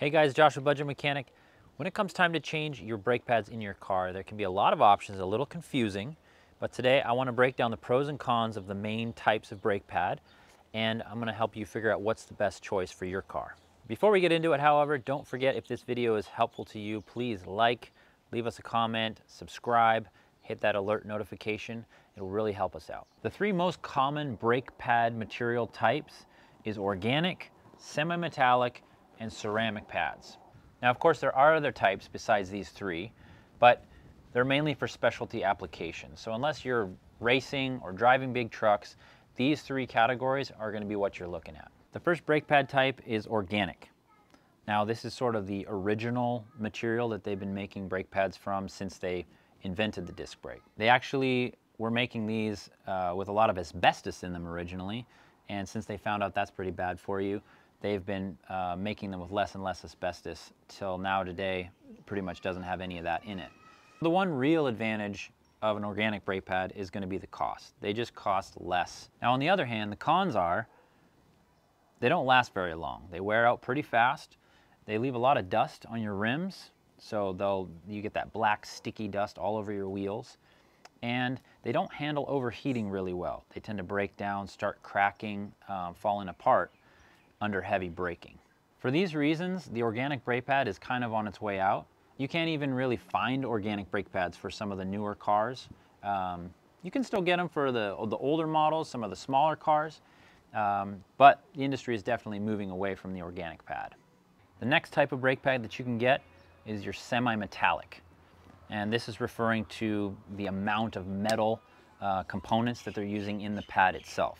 Hey guys, Joshua Budget Mechanic. When it comes time to change your brake pads in your car, there can be a lot of options, a little confusing, but today I want to break down the pros and cons of the main types of brake pad, and I'm going to help you figure out what's the best choice for your car. Before we get into it, however, don't forget if this video is helpful to you, please like, leave us a comment, subscribe, hit that alert notification. It'll really help us out. The three most common brake pad material types is organic, semi-metallic, and ceramic pads. Now, of course, there are other types besides these three, but they're mainly for specialty applications. So unless you're racing or driving big trucks, these three categories are gonna be what you're looking at. The first brake pad type is organic. Now, this is sort of the original material that they've been making brake pads from since they invented the disc brake. They actually were making these uh, with a lot of asbestos in them originally, and since they found out that's pretty bad for you, they've been uh, making them with less and less asbestos till now today pretty much doesn't have any of that in it. The one real advantage of an organic brake pad is going to be the cost. They just cost less. Now on the other hand, the cons are they don't last very long. They wear out pretty fast. They leave a lot of dust on your rims, so they'll you get that black sticky dust all over your wheels. And they don't handle overheating really well. They tend to break down, start cracking, um, falling apart under heavy braking. For these reasons, the organic brake pad is kind of on its way out. You can't even really find organic brake pads for some of the newer cars. Um, you can still get them for the, the older models, some of the smaller cars, um, but the industry is definitely moving away from the organic pad. The next type of brake pad that you can get is your semi-metallic. And this is referring to the amount of metal uh, components that they're using in the pad itself.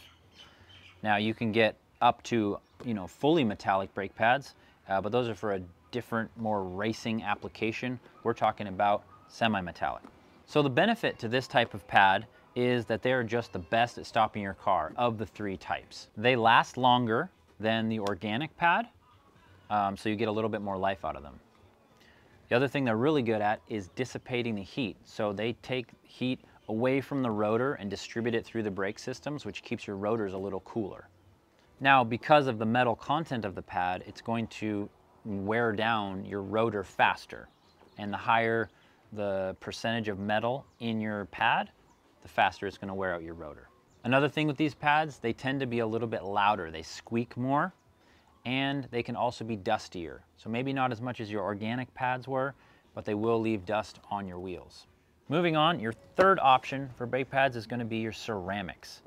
Now you can get up to you know fully metallic brake pads, uh, but those are for a different, more racing application. We're talking about semi-metallic. So the benefit to this type of pad is that they're just the best at stopping your car of the three types. They last longer than the organic pad, um, so you get a little bit more life out of them. The other thing they're really good at is dissipating the heat. So they take heat away from the rotor and distribute it through the brake systems, which keeps your rotors a little cooler. Now, because of the metal content of the pad, it's going to wear down your rotor faster. And the higher the percentage of metal in your pad, the faster it's going to wear out your rotor. Another thing with these pads, they tend to be a little bit louder. They squeak more and they can also be dustier. So maybe not as much as your organic pads were, but they will leave dust on your wheels. Moving on, your third option for brake pads is going to be your ceramics.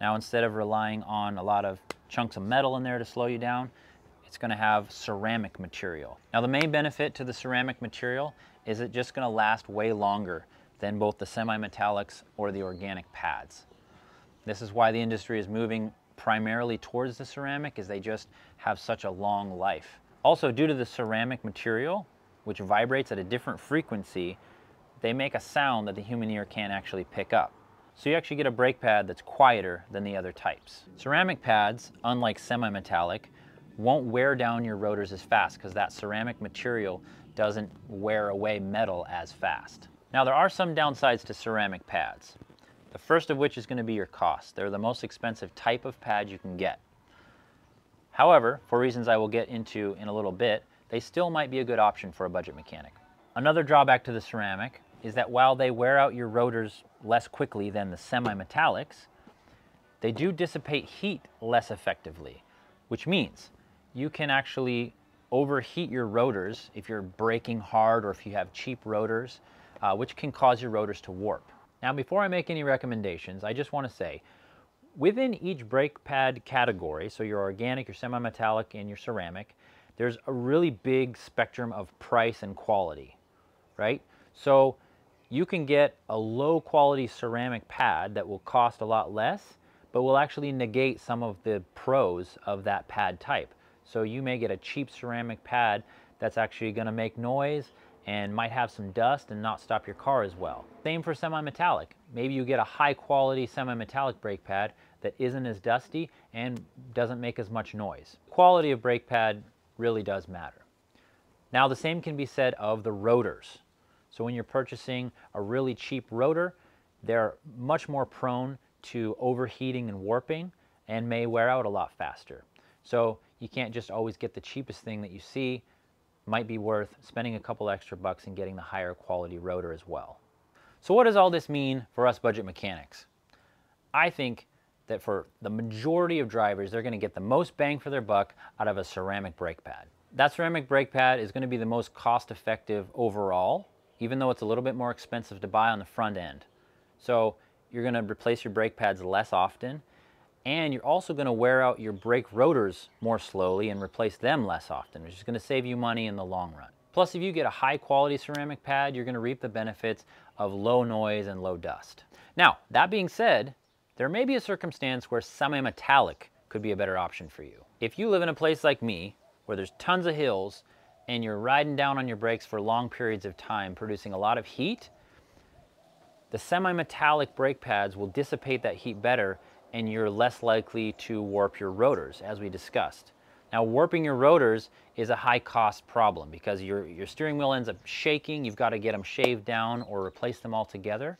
Now instead of relying on a lot of chunks of metal in there to slow you down, it's going to have ceramic material. Now the main benefit to the ceramic material is it's just going to last way longer than both the semi-metallics or the organic pads. This is why the industry is moving primarily towards the ceramic is they just have such a long life. Also due to the ceramic material, which vibrates at a different frequency, they make a sound that the human ear can't actually pick up. So you actually get a brake pad that's quieter than the other types. Ceramic pads, unlike semi-metallic, won't wear down your rotors as fast because that ceramic material doesn't wear away metal as fast. Now there are some downsides to ceramic pads. The first of which is going to be your cost. They're the most expensive type of pad you can get. However, for reasons I will get into in a little bit, they still might be a good option for a budget mechanic. Another drawback to the ceramic is that while they wear out your rotors less quickly than the semi-metallics, they do dissipate heat less effectively, which means you can actually overheat your rotors if you're braking hard or if you have cheap rotors, uh, which can cause your rotors to warp. Now, before I make any recommendations, I just want to say, within each brake pad category, so your organic, your semi-metallic, and your ceramic, there's a really big spectrum of price and quality, right? So you can get a low quality ceramic pad that will cost a lot less, but will actually negate some of the pros of that pad type. So you may get a cheap ceramic pad that's actually gonna make noise and might have some dust and not stop your car as well. Same for semi-metallic. Maybe you get a high quality semi-metallic brake pad that isn't as dusty and doesn't make as much noise. Quality of brake pad really does matter. Now the same can be said of the rotors. So when you're purchasing a really cheap rotor, they're much more prone to overheating and warping and may wear out a lot faster. So you can't just always get the cheapest thing that you see. might be worth spending a couple extra bucks and getting the higher quality rotor as well. So what does all this mean for us budget mechanics? I think that for the majority of drivers, they're gonna get the most bang for their buck out of a ceramic brake pad. That ceramic brake pad is gonna be the most cost effective overall, even though it's a little bit more expensive to buy on the front end. So you're gonna replace your brake pads less often, and you're also gonna wear out your brake rotors more slowly and replace them less often, which is gonna save you money in the long run. Plus, if you get a high quality ceramic pad, you're gonna reap the benefits of low noise and low dust. Now, that being said, there may be a circumstance where semi-metallic could be a better option for you. If you live in a place like me, where there's tons of hills, and you're riding down on your brakes for long periods of time, producing a lot of heat, the semi-metallic brake pads will dissipate that heat better and you're less likely to warp your rotors, as we discussed. Now, warping your rotors is a high cost problem because your, your steering wheel ends up shaking. You've got to get them shaved down or replace them altogether,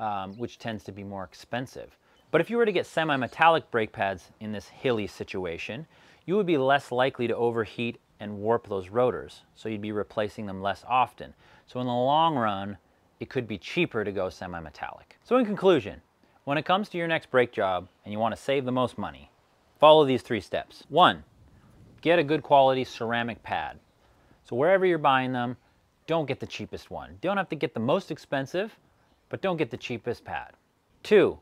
um, which tends to be more expensive. But if you were to get semi-metallic brake pads in this hilly situation, you would be less likely to overheat and warp those rotors. So you'd be replacing them less often. So in the long run, it could be cheaper to go semi-metallic. So in conclusion, when it comes to your next brake job and you want to save the most money, follow these three steps. One, get a good quality ceramic pad. So wherever you're buying them, don't get the cheapest one. Don't have to get the most expensive, but don't get the cheapest pad. Two,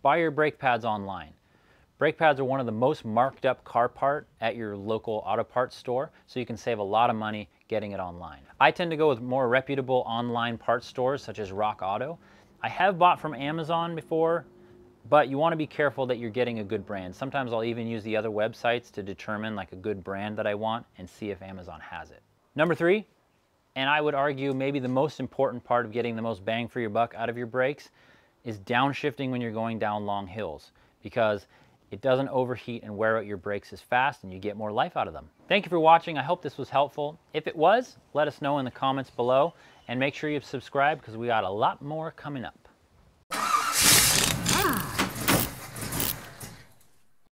buy your brake pads online. Brake pads are one of the most marked up car part at your local auto parts store, so you can save a lot of money getting it online. I tend to go with more reputable online parts stores such as Rock Auto. I have bought from Amazon before, but you want to be careful that you're getting a good brand. Sometimes I'll even use the other websites to determine like a good brand that I want and see if Amazon has it. Number three, and I would argue maybe the most important part of getting the most bang for your buck out of your brakes is downshifting when you're going down long hills because it doesn't overheat and wear out your brakes as fast and you get more life out of them. Thank you for watching. I hope this was helpful. If it was, let us know in the comments below and make sure you subscribe because we got a lot more coming up.